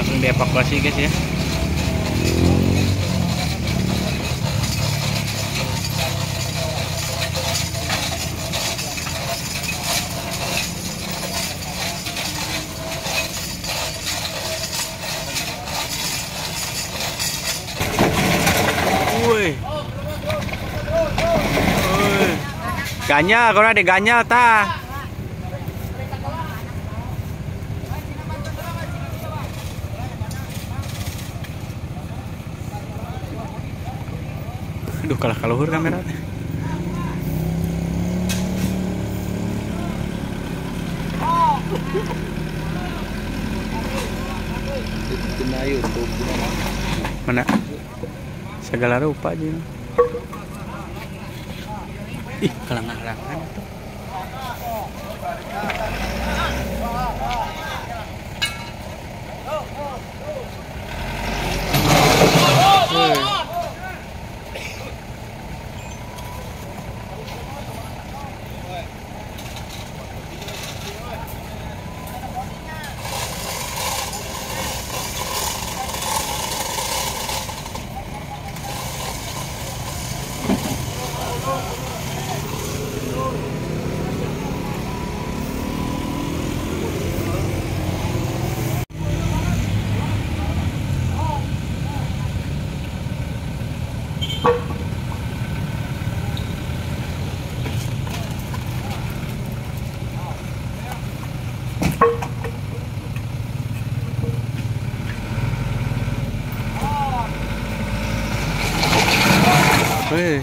langsung dievakuasi guys ya. Ganyal, kalau ada ganyal ta. Aduh, kalah kaluhur kamera. Mana? Segala rupa aja. Ih, kalang-kalangan Hey.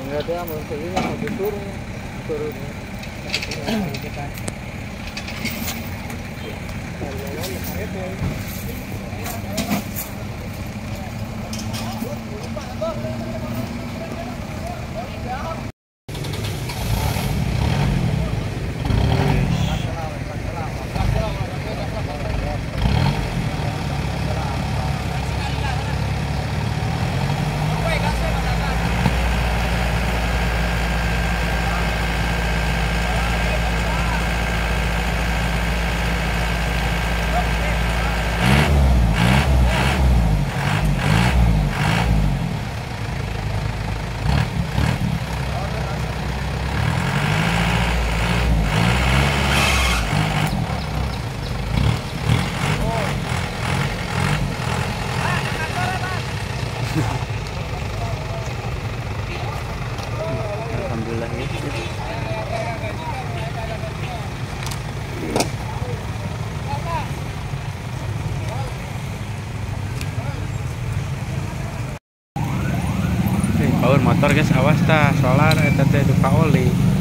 Enggak ada mau ini mau turun turun. Alhamdulillah power motor guys, awas ta, solar eta duka oli.